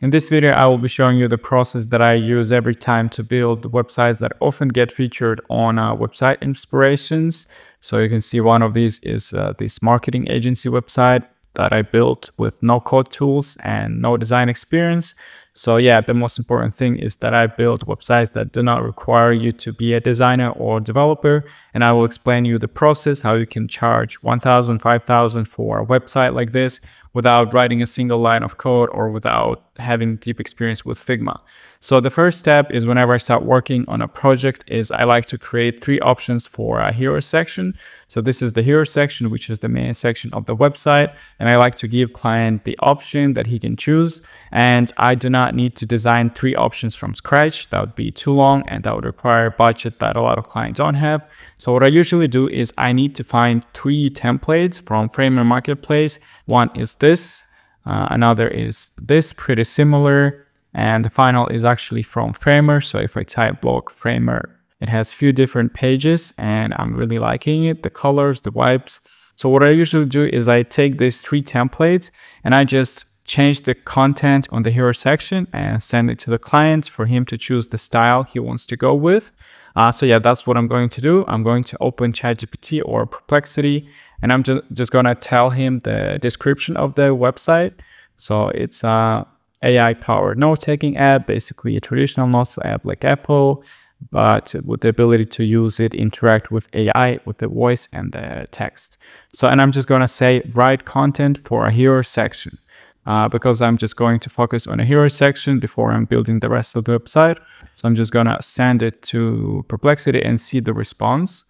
In this video, I will be showing you the process that I use every time to build websites that often get featured on uh, website inspirations. So you can see one of these is uh, this marketing agency website that I built with no code tools and no design experience. So yeah, the most important thing is that I build websites that do not require you to be a designer or developer. And I will explain you the process, how you can charge 1,000, 5,000 for a website like this without writing a single line of code or without having deep experience with Figma. So the first step is whenever I start working on a project is I like to create three options for a hero section. So this is the hero section, which is the main section of the website. And I like to give client the option that he can choose. And I do not need to design three options from scratch. That would be too long and that would require budget that a lot of clients don't have. So what I usually do is I need to find three templates from Framer Marketplace. One is this, uh, another is this, pretty similar. And the final is actually from Framer. So if I type blog Framer, it has few different pages and I'm really liking it, the colors, the vibes. So what I usually do is I take these three templates and I just change the content on the hero section and send it to the client for him to choose the style he wants to go with. Uh, so yeah, that's what I'm going to do. I'm going to open ChatGPT or Perplexity and I'm just, just going to tell him the description of the website. So it's a AI powered note taking app, basically a traditional notes app like Apple, but with the ability to use it, interact with AI, with the voice and the text. So, and I'm just going to say write content for a hero section. Uh, because I'm just going to focus on a hero section before I'm building the rest of the website. So I'm just going to send it to Perplexity and see the response.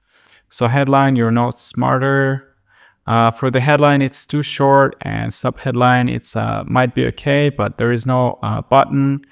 So headline, you're not smarter. Uh, for the headline, it's too short and subheadline, it's uh, might be okay, but there is no uh, button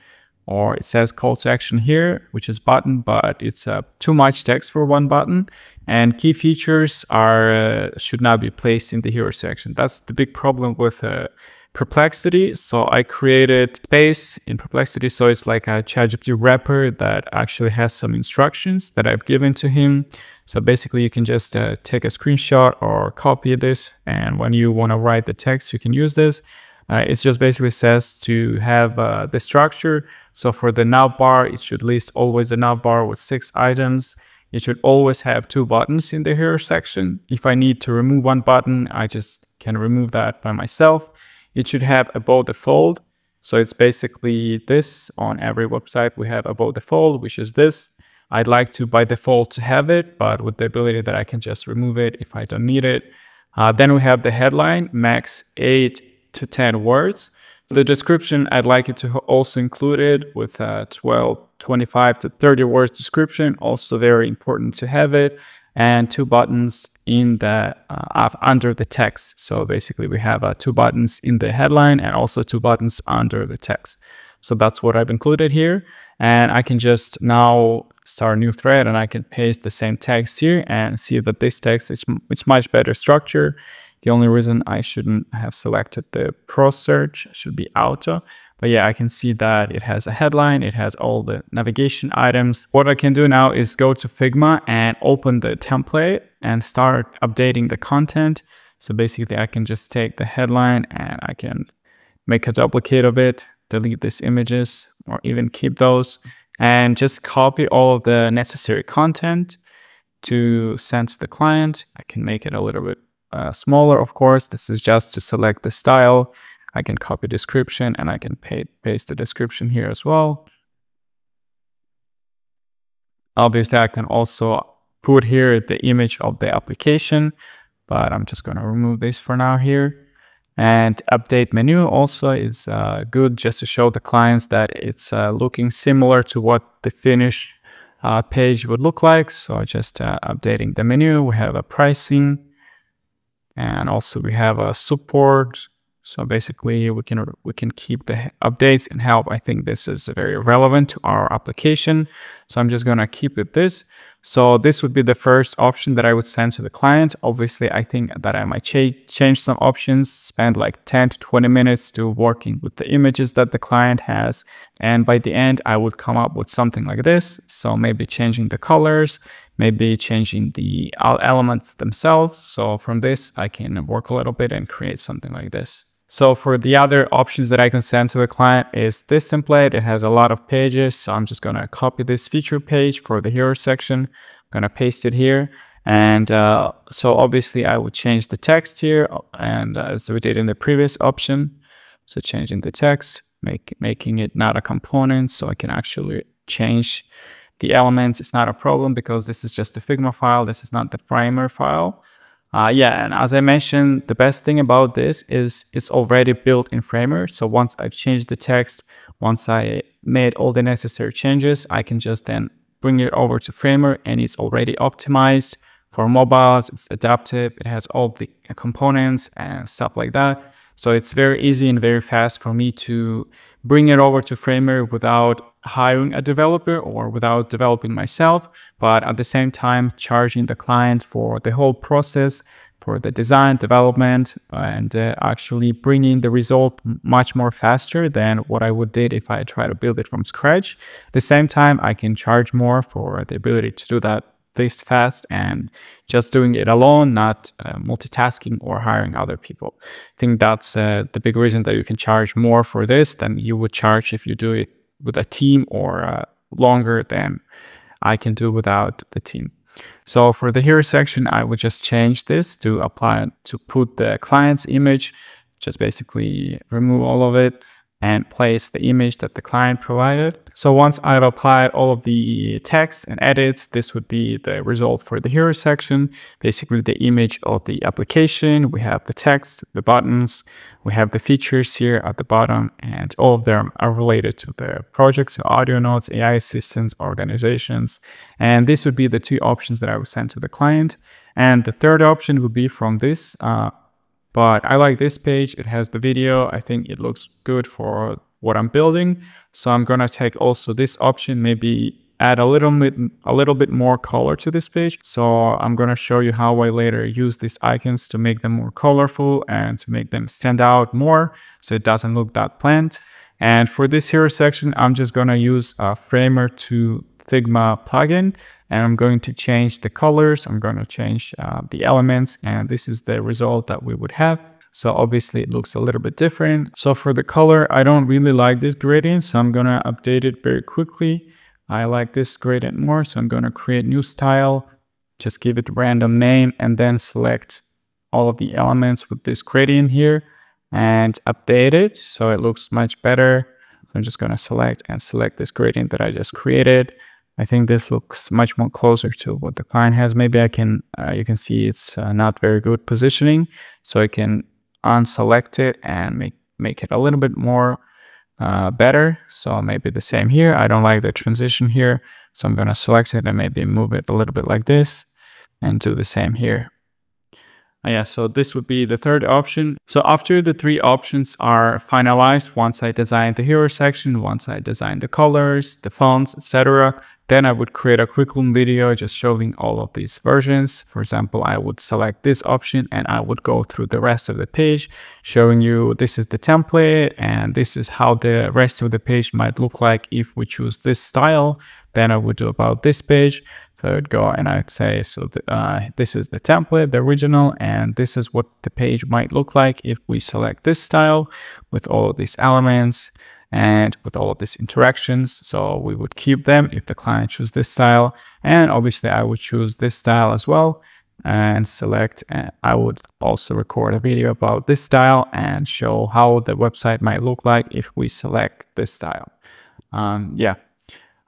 or it says call to action here, which is button, but it's uh, too much text for one button. And key features are uh, should not be placed in the hero section. That's the big problem with uh, Perplexity. So I created space in Perplexity. So it's like a ChatGPT wrapper that actually has some instructions that I've given to him. So basically you can just uh, take a screenshot or copy this. And when you want to write the text, you can use this. Uh, it just basically says to have uh, the structure. So for the nav bar, it should list always a nav bar with six items. It should always have two buttons in the hero section. If I need to remove one button, I just can remove that by myself. It should have above the fold. So it's basically this on every website we have above the fold, which is this. I'd like to by default to have it, but with the ability that I can just remove it if I don't need it. Uh, then we have the headline, max 8 to 10 words. The description, I'd like it to also include it with a 12, 25 to 30 words description. Also very important to have it and two buttons in the uh, under the text. So basically we have uh, two buttons in the headline and also two buttons under the text. So that's what I've included here. And I can just now start a new thread and I can paste the same text here and see that this text is it's much better structure. The only reason I shouldn't have selected the pro search should be auto but yeah, I can see that it has a headline, it has all the navigation items. What I can do now is go to Figma and open the template and start updating the content. So basically I can just take the headline and I can make a duplicate of it, delete these images or even keep those and just copy all of the necessary content to send to the client. I can make it a little bit uh, smaller, of course. This is just to select the style I can copy description and I can paste the description here as well. Obviously, I can also put here the image of the application, but I'm just going to remove this for now here. And update menu also is uh, good just to show the clients that it's uh, looking similar to what the finished uh, page would look like. So just uh, updating the menu, we have a pricing and also we have a support so basically we can we can keep the updates and help. I think this is very relevant to our application. So I'm just gonna keep it this. So this would be the first option that I would send to the client. Obviously, I think that I might ch change some options, spend like 10 to 20 minutes to working with the images that the client has. And by the end, I would come up with something like this. So maybe changing the colors, maybe changing the elements themselves. So from this, I can work a little bit and create something like this. So for the other options that I can send to the client is this template. It has a lot of pages. So I'm just going to copy this feature page for the hero section. I'm going to paste it here. And uh, so obviously I would change the text here and uh, as we did in the previous option. So changing the text, make, making it not a component so I can actually change the elements. It's not a problem because this is just a Figma file. This is not the Framer file. Uh, yeah, and as I mentioned, the best thing about this is it's already built in Framer. So once I've changed the text, once I made all the necessary changes, I can just then bring it over to Framer and it's already optimized for mobiles. It's adaptive. It has all the components and stuff like that. So it's very easy and very fast for me to bring it over to Framer without hiring a developer or without developing myself, but at the same time charging the client for the whole process, for the design, development, and uh, actually bringing the result much more faster than what I would did if I try to build it from scratch. At the same time, I can charge more for the ability to do that this fast and just doing it alone, not uh, multitasking or hiring other people. I think that's uh, the big reason that you can charge more for this than you would charge if you do it with a team or uh, longer than I can do without the team. So for the hero section, I would just change this to apply to put the client's image, just basically remove all of it and place the image that the client provided. So once I've applied all of the text and edits, this would be the result for the hero section. Basically the image of the application. We have the text, the buttons, we have the features here at the bottom, and all of them are related to the project. So audio notes, AI assistants, organizations. And this would be the two options that I would send to the client. And the third option would be from this uh, but I like this page. It has the video. I think it looks good for what I'm building. So I'm going to take also this option, maybe add a little bit a little bit more color to this page. So I'm going to show you how I later use these icons to make them more colorful and to make them stand out more so it doesn't look that bland. And for this hero section, I'm just going to use a Framer to Figma plugin and I'm going to change the colors. I'm going to change uh, the elements and this is the result that we would have. So obviously it looks a little bit different. So for the color, I don't really like this gradient. So I'm going to update it very quickly. I like this gradient more. So I'm going to create new style, just give it a random name and then select all of the elements with this gradient here and update it. So it looks much better. I'm just going to select and select this gradient that I just created. I think this looks much more closer to what the client has. Maybe I can, uh, you can see it's uh, not very good positioning. So I can unselect it and make, make it a little bit more uh, better. So maybe the same here. I don't like the transition here. So I'm going to select it and maybe move it a little bit like this and do the same here. Uh, yeah, so this would be the third option. So after the three options are finalized, once I design the hero section, once I design the colors, the fonts, etc., then I would create a curriculum video just showing all of these versions. For example, I would select this option and I would go through the rest of the page showing you this is the template and this is how the rest of the page might look like if we choose this style. Then I would do about this page. Would go and I'd say, so the, uh, this is the template, the original, and this is what the page might look like if we select this style with all of these elements and with all of these interactions. So we would keep them if the client choose this style. And obviously I would choose this style as well and select. And I would also record a video about this style and show how the website might look like if we select this style. Um, yeah.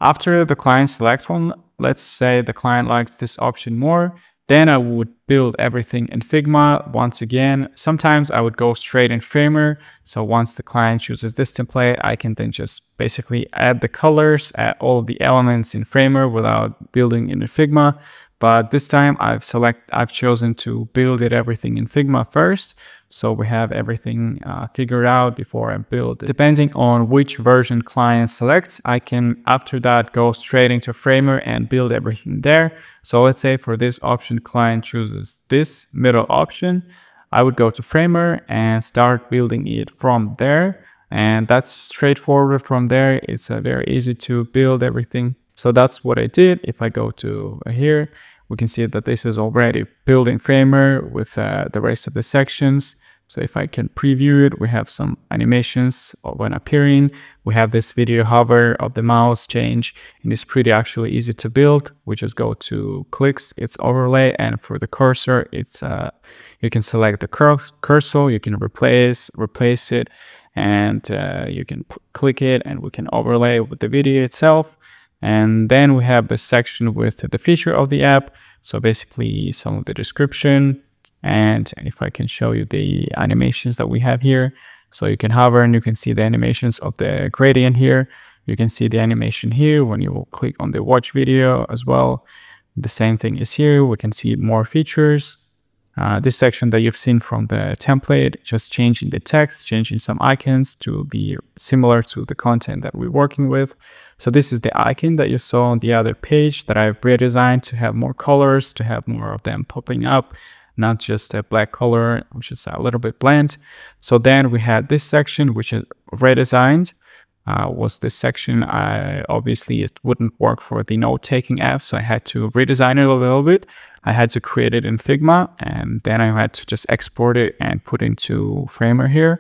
After the client selects one, let's say the client likes this option more, then I would build everything in Figma. Once again, sometimes I would go straight in Framer. So once the client chooses this template, I can then just basically add the colors, add all of the elements in Framer without building in Figma. But this time I've select, I've chosen to build it everything in Figma first. So we have everything uh, figured out before I build it. Depending on which version client selects, I can after that go straight into Framer and build everything there. So let's say for this option, client chooses this middle option. I would go to Framer and start building it from there. And that's straightforward from there. It's uh, very easy to build everything. So that's what I did. If I go to here, we can see that this is already built in Framer with uh, the rest of the sections. So if I can preview it, we have some animations when appearing. We have this video hover of the mouse change and it's pretty actually easy to build. We just go to clicks, it's overlay. And for the cursor, it's uh, you can select the cur cursor, you can replace, replace it and uh, you can click it and we can overlay with the video itself. And then we have the section with the feature of the app. So basically some of the description, and if I can show you the animations that we have here. So you can hover and you can see the animations of the gradient here. You can see the animation here when you will click on the watch video as well. The same thing is here. We can see more features. Uh, this section that you've seen from the template, just changing the text, changing some icons to be similar to the content that we're working with. So this is the icon that you saw on the other page that I've redesigned to have more colors, to have more of them popping up not just a black color, which is a little bit bland. So then we had this section, which is redesigned. Uh, was this section. I obviously it wouldn't work for the note-taking app, so I had to redesign it a little bit. I had to create it in Figma, and then I had to just export it and put into Framer here.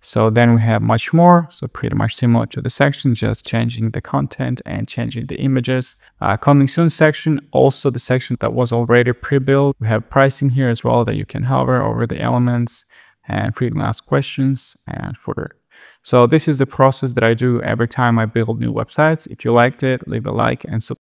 So then we have much more. So pretty much similar to the section, just changing the content and changing the images. Uh, coming soon section, also the section that was already pre-built. We have pricing here as well that you can hover over the elements and freely ask questions and further. So this is the process that I do every time I build new websites. If you liked it, leave a like and subscribe.